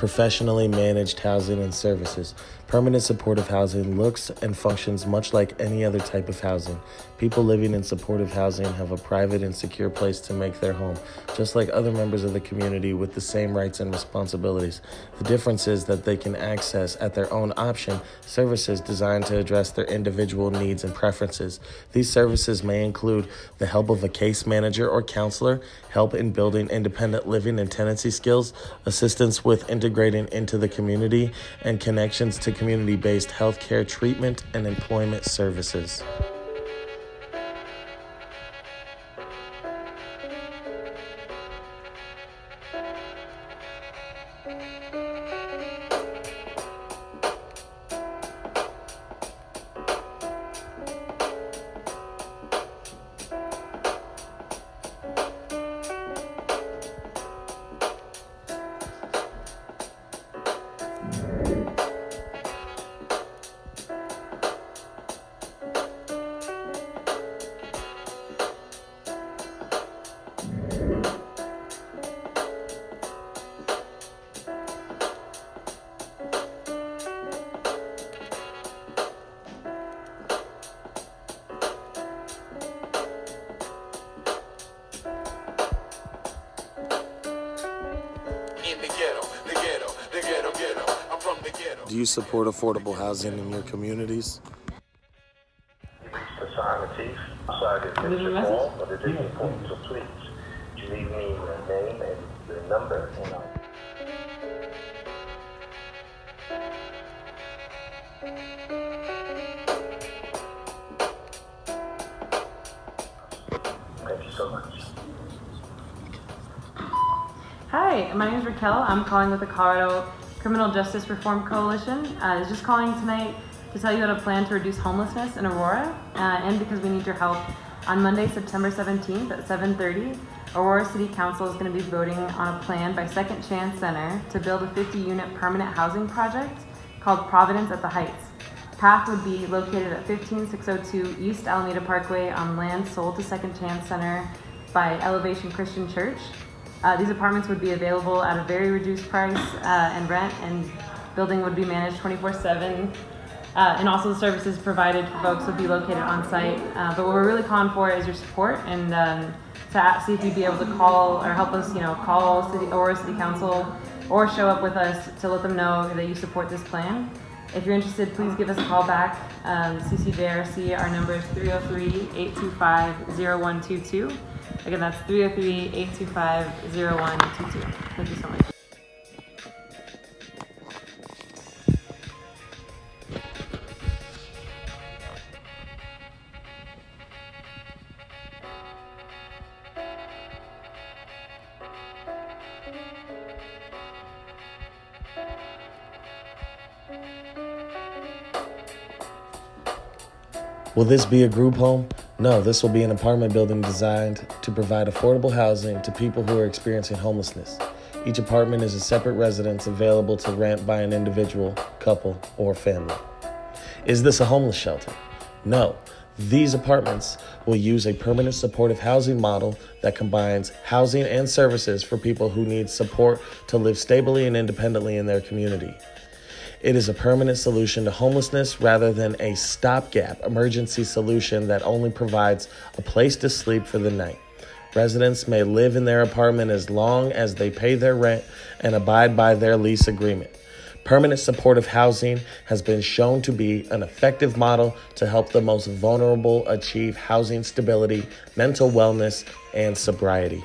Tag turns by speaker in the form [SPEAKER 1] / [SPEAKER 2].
[SPEAKER 1] professionally managed housing and services. Permanent supportive housing looks and functions much like any other type of housing. People living in supportive housing have a private and secure place to make their home, just like other members of the community with the same rights and responsibilities. The difference is that they can access, at their own option, services designed to address their individual needs and preferences. These services may include the help of a case manager or counselor, help in building independent living and tenancy skills, assistance with integrating into the community, and connections to community based healthcare treatment and employment services. Do you support affordable housing in your communities?
[SPEAKER 2] societies decided to
[SPEAKER 3] Leave a
[SPEAKER 2] Mr.
[SPEAKER 3] message?
[SPEAKER 2] Paul, but it is important, so please, you leave me the name and the number, and I'll... Thank you so much.
[SPEAKER 3] Hi, my name is Raquel. I'm calling with the Colorado Criminal Justice Reform Coalition. Uh, I was just calling tonight to tell you about a plan to reduce homelessness in Aurora, uh, and because we need your help. On Monday, September 17th at 7:30, Aurora City Council is going to be voting on a plan by Second Chance Center to build a 50-unit permanent housing project called Providence at the Heights. Path would be located at 15602 East Alameda Parkway on land sold to Second Chance Center by Elevation Christian Church. Uh, these apartments would be available at a very reduced price uh, and rent, and building would be managed 24/7. Uh, and also the services provided for folks would be located on site. Uh, but what we're really calling for is your support and um, to see if you'd be able to call or help us, you know, call City Aurora City Council or show up with us to let them know that you support this plan. If you're interested, please give us a call back. Um, CCJRC, our number is 303-825-0122. Again, that's 303-825-0122. Thank you so much.
[SPEAKER 1] Will this be a group home? No, this will be an apartment building designed to provide affordable housing to people who are experiencing homelessness. Each apartment is a separate residence available to rent by an individual, couple, or family. Is this a homeless shelter? No. These apartments will use a permanent supportive housing model that combines housing and services for people who need support to live stably and independently in their community. It is a permanent solution to homelessness rather than a stopgap emergency solution that only provides a place to sleep for the night. Residents may live in their apartment as long as they pay their rent and abide by their lease agreement. Permanent supportive housing has been shown to be an effective model to help the most vulnerable achieve housing stability, mental wellness, and sobriety.